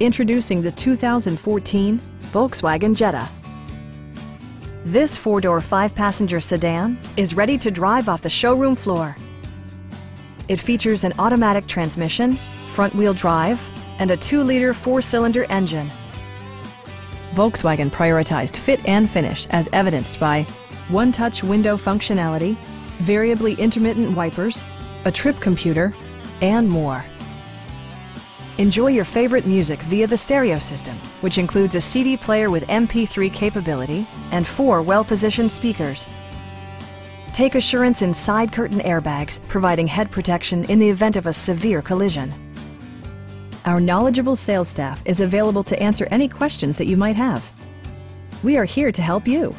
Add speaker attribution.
Speaker 1: Introducing the 2014 Volkswagen Jetta. This four-door, five-passenger sedan is ready to drive off the showroom floor. It features an automatic transmission, front-wheel drive, and a 2-liter four-cylinder engine. Volkswagen prioritized fit and finish as evidenced by one-touch window functionality, variably intermittent wipers, a trip computer, and more. Enjoy your favorite music via the stereo system, which includes a CD player with MP3 capability and four well-positioned speakers. Take assurance in side curtain airbags, providing head protection in the event of a severe collision. Our knowledgeable sales staff is available to answer any questions that you might have. We are here to help you.